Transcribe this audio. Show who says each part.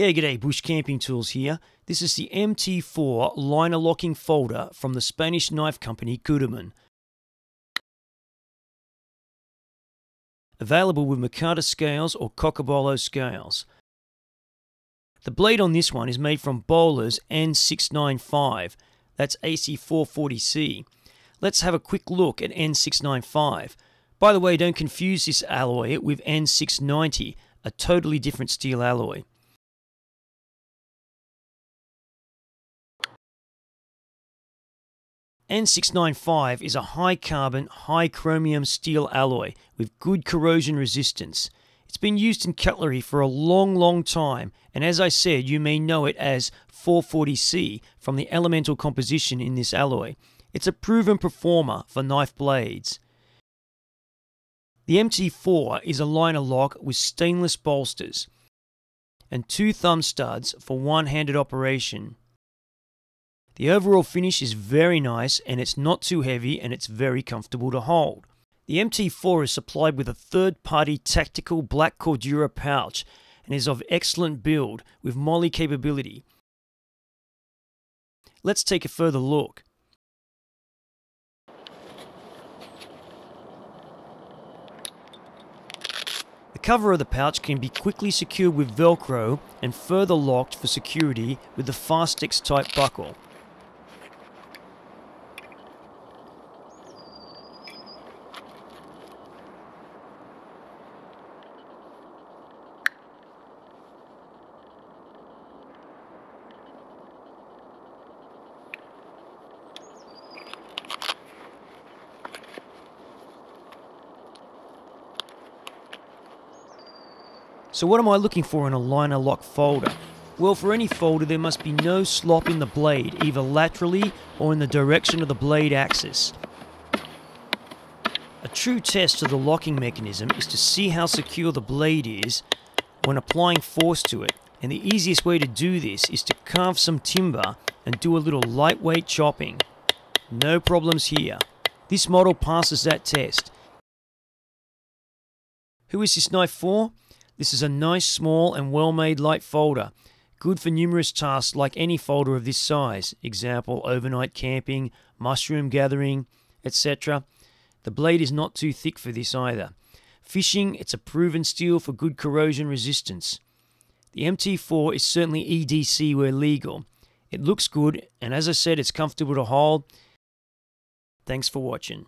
Speaker 1: Yeah, g'day, Bush Camping Tools here. This is the MT4 liner locking folder from the Spanish knife company Cudeman. Available with Micarta scales or Cocobolo scales. The blade on this one is made from Böhler's N695, that's AISI 440C. Let's have a quick look at N695. By the way, don't confuse this alloy with N690, a totally different steel alloy. N695 is a high carbon, high chromium steel alloy with good corrosion resistance. It's been used in cutlery for a long, long time, and as I said, you may know it as 440C from the elemental composition in this alloy. It's a proven performer for knife blades. The MT4 is a liner lock with stainless bolsters and two thumb studs for one-handed operation. The overall finish is very nice and it's not too heavy and it's very comfortable to hold. The MT4 is supplied with a third-party tactical black Cordura pouch and is of excellent build with MOLLE capability. Let's take a further look. The cover of the pouch can be quickly secured with velcro and further locked for security with the Fastex type buckle. So what am I looking for in a liner lock folder? Well, for any folder, there must be no slop in the blade, either laterally or in the direction of the blade axis. A true test of the locking mechanism is to see how secure the blade is when applying force to it, and the easiest way to do this is to carve some timber and do a little lightweight chopping. No problems here. This model passes that test. Who is this knife for? This is a nice, small, and well made light folder. Good for numerous tasks like any folder of this size, example, overnight camping, mushroom gathering, etc. The blade is not too thick for this either. Fishing, it's a proven steel for good corrosion resistance. The MT4 is certainly EDC where legal. It looks good, and as I said, it's comfortable to hold. Thanks for watching.